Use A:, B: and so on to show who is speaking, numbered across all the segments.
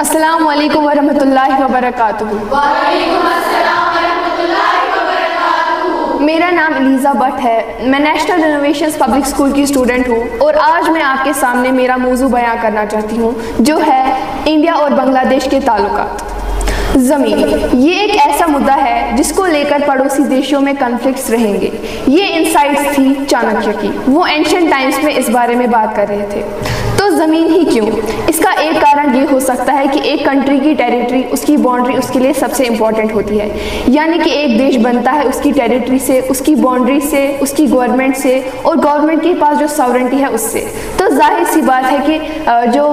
A: अस्सलाम वालेकुम वरहमतुल्लाहि वबरकातुहू मेरा नाम एलिज़ा भट्ट है। मैं नेशनल इनोवेशंस पब्लिक स्कूल की स्टूडेंट हूँ और आज मैं आपके सामने मेरा मौजू बयां करना चाहती हूँ जो है इंडिया और बांग्लादेश के ताल्लुकात ज़मीन ये एक ऐसा मुद्दा है जिसको लेकर पड़ोसी देशों में कन्फ्लिक्ट्स रहेंगे। ये इंसाइट्स थी चाणक्य की। वो एंशंट टाइम्स में इस बारे में बात कर रहे थे। तो ज़मीन ही क्यों? इसका एक सकता है कि एक कंट्री की टेरिटरी उसकी बाउंड्री उसके लिए सबसे इंपॉर्टेंट होती है। यानी कि एक देश बनता है, उसकी टेरिटरी से, उसकी बाउंड्री से, उसकी गवर्नमेंट से और गवर्नमेंट के पास जो सॉवरेंटी है उससे। तो ज़ाहिर सी बात है कि जो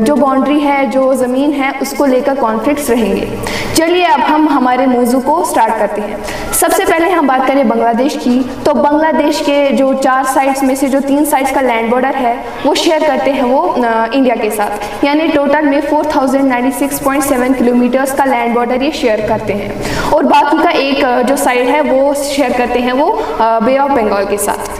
A: जो बाउंड्री है, जो ज़मीन है, उसको लेकर कॉन्फ्लिक्ट रहेंगे। चलिए अब हम हमारे मौजू को स्टार्ट करते हैं। सबसे पहले हम बात करें बांग्लादेश की तो बांग्लादेश के जो चार साइड्स में से जो तीन साइड्स का लैंड बॉर्डर है, वो शेयर करते हैं वो इंडिया के साथ। यानी टोटल में 4096.7 किलोमीटर्स का लैंड बॉर्डर ये शेयर करते हैं। और बाकी का एक, जो साइड है, वो शेयर करते हैं वो बे ऑफ़ बंगाल के साथ।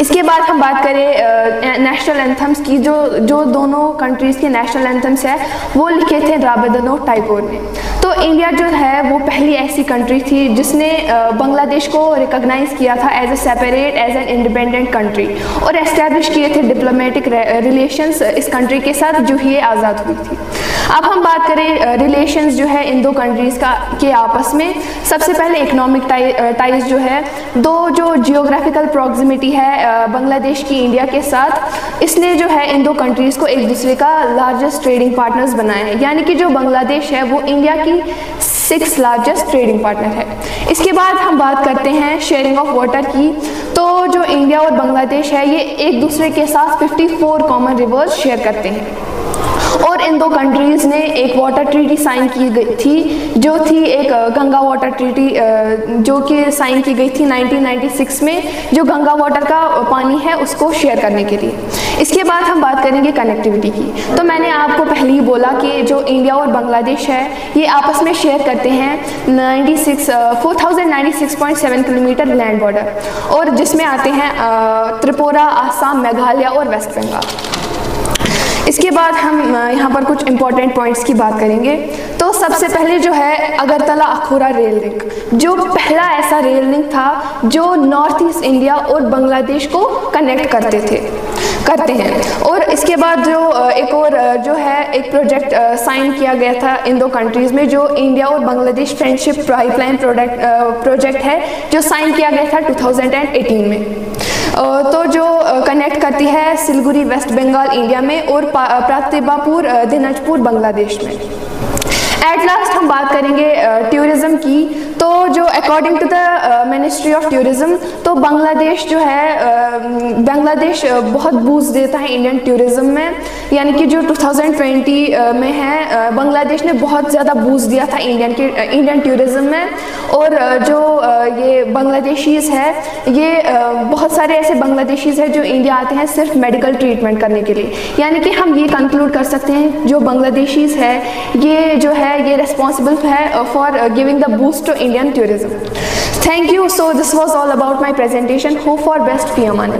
A: इसके बाद हम बात करें नेशनल एंथम्स की। जो जो दोनों कंट्रीज़ के नेशनल एंथम्स है, वो लिखे थे राबेदनो टाइगोर ने। तो इंडिया जो है, वो पहली ऐसी कंट्री थी जिसने बांग्लादेश को रिकॉग्नाइज किया था as a separate as an independent country और एस्टेब्लिश किए थे डिप्लोमेटिक रिलेशंस इस कंट्री के साथ जो ही आज़ाद हुई थी। अब हम बात करें रिलेशंस जो है इन दो कंट्रीज़ का, के आपस में। सबसे पहले इकोनॉमिक टाइज जो है, दो जो जियोग्राफिकल प्रॉक्सिमिटी है बांग्लादेश की इंडिया के साथ, इसने जो है इन दो कंट्रीज़ को एक दूसरे का लार्जेस्ट ट्रेडिंग पार्टनर्स बनाया है। यानी कि जो बांग्लादेश है, वो इंडिया की सिक्स लार्जेस्ट ट्रेडिंग पार्टनर है। इसके बाद हम बात करते हैं शेयरिंग ऑफ़ वाटर की। तो जो इंडिया और बांग्लादेश है, ये एक दूसरे के साथ 54 कॉमन रिवर्स शेयर करते हैं। और इन दो कंट्रीज़ ने एक वाटर ट्रीटी साइन की गई थी, जो थी एक गंगा वाटर ट्रीटी जो कि साइन की गई थी 1996 में, जो गंगा वाटर का पानी है उसको शेयर करने के लिए। इसके बाद हम बात करेंगे कनेक्टिविटी की। तो मैंने आपको पहले ही बोला कि जो इंडिया और बांग्लादेश है, ये आपस में शेयर करते हैं 96 4096.7 किलोमीटर लैंड बॉर्डर और जिसमें आते हैं त्रिपुरा, आसाम, मेघालय और वेस्ट बंगाल। इसके बाद हम यहाँ पर कुछ इंपॉर्टेंट पॉइंट्स की बात करेंगे। तो सबसे पहले जो है, अगरतला अखोरा रेल लिंक जो पहला ऐसा रेल लिंक था जो नॉर्थ ईस्ट इंडिया और बांग्लादेश को कनेक्ट करते थे, करते हैं। और इसके बाद जो एक और जो है, एक प्रोजेक्ट साइन किया गया था इन दो कंट्रीज़ में, जो इंडिया और Bangladesh friendship pipeline product project है, जो साइन किया गया था 2018 में। तो जो कनेक्ट करती है सिलगुड़ी वेस्ट बंगाल इंडिया में और प्रातिबापुर दिनाजपुर बांग्लादेश में। एट लास्ट हम बात करेंगे टूरिज़्म की। तो जो according to the ministry of tourism तो बांग्लादेश जो है बांग्लादेश बहुत बूस्ट देता है इंडियन टूरिज़्म में। यानी कि जो 2020 में है बांग्लादेश ने बहुत ज़्यादा बूस्ट दिया था इंडियन के इंडियन टूरिज़्म में। और जो ये बांग्लादेशीज़ है। ये बहुत सारे ऐसे बांग्लादेशीज़ हैं जो इंडिया आते हैं सिर्फ़ मेडिकल ट्रीटमेंट करने के लिए। यानी कि हम ये कंक्लूड कर सकते हैं, जो बांग्लादेशीज़ है, ये जो है, ये रिस्पॉन्सिबल है for giving the boost to Indian tourism thank you so this was all about my presentation hope for best fee Aman